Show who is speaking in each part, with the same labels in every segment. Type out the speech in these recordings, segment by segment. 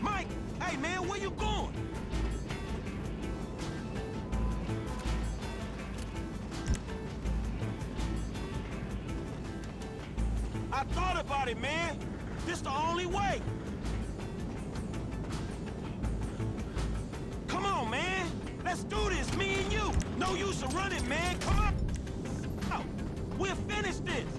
Speaker 1: Mike, hey, man, where you going? I thought about it, man. This the only way. Come on, man. Let's do this, me and you. No use of running, man. Come on. Oh, we'll finish this.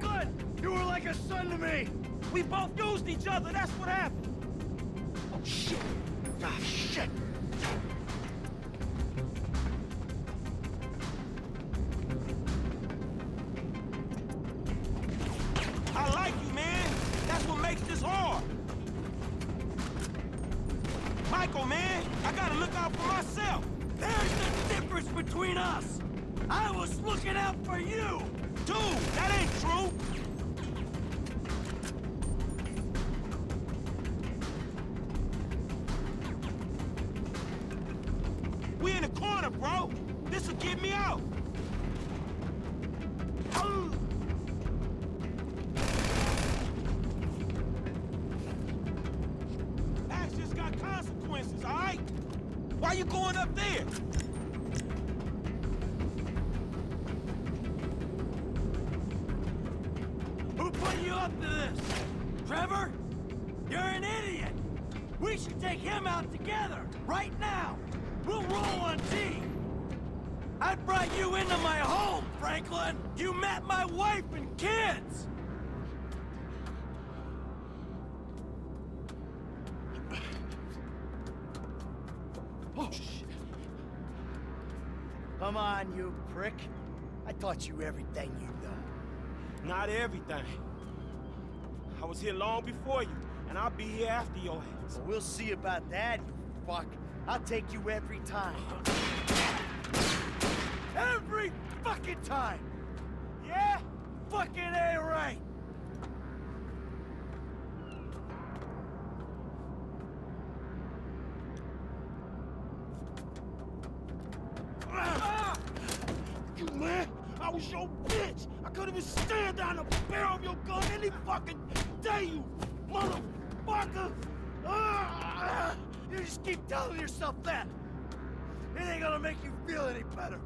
Speaker 2: Franklin, you were like a son to me.
Speaker 1: We both used each other. That's what happened.
Speaker 2: Oh, shit. Ah, shit.
Speaker 1: I like you, man. That's what makes this hard. Michael, man, I gotta look out for myself.
Speaker 2: There's the difference between us. I was looking out for you.
Speaker 1: Dude, that ain't true. We in the corner, bro. This'll get me out. Actions got consequences, all right? Why you going up there?
Speaker 2: Put you up to this? Trevor? You're an idiot. We should take him out together, right now. We'll roll on T. I brought you into my home, Franklin. You met my wife and kids. Oh, shit. Come on, you prick. I taught you everything you know.
Speaker 1: Not everything. I was here long before you, and I'll be here after your ass.
Speaker 2: So we'll see about that, you fuck. I'll take you every time. Every fucking time! Yeah? Fucking A right!
Speaker 1: Ah! You man, I was your bitch. Could even stand down the barrel of your gun any fucking day, you motherfucker. Ah!
Speaker 2: You just keep telling yourself that. It ain't gonna make you feel any better.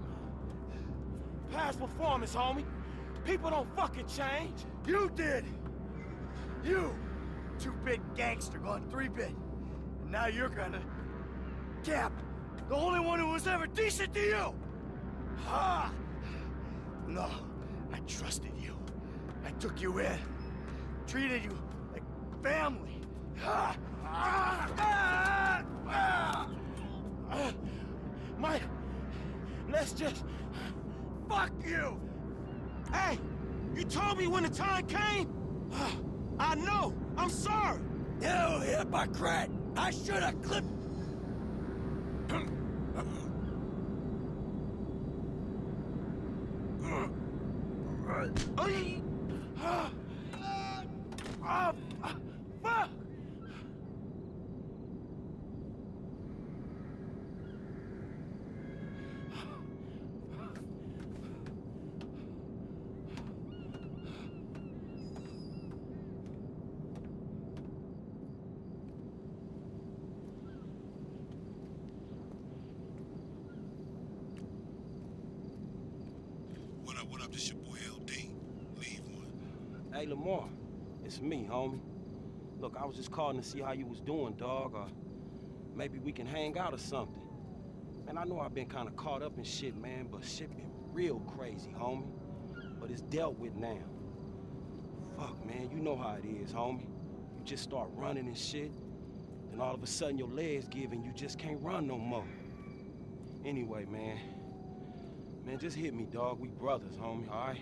Speaker 1: Past performance, homie. People don't fucking change.
Speaker 2: You did! You! Two-bit gangster going three-bit. And now you're gonna... Cap! The only one who was ever decent to you! Ha! No, trusted you. I took you in. Treated you like family.
Speaker 1: Mike, let's just...
Speaker 2: Fuck you!
Speaker 1: Hey, you told me when the time came. I know. I'm sorry.
Speaker 2: You hypocrite! I should have clipped...
Speaker 1: Ay! Ah! Ah! Ah! Fuck!
Speaker 3: What up, what up? This your boy LD.
Speaker 4: Hey, Lamar, it's me, homie. Look, I was just calling to see how you was doing, dog, or maybe we can hang out or something. Man, I know I've been kind of caught up in shit, man, but shit been real crazy, homie. But it's dealt with now. Fuck, man, you know how it is, homie. You just start running and shit, then all of a sudden your legs give and you just can't run no more. Anyway, man, man, just hit me, dog. We brothers, homie, all right?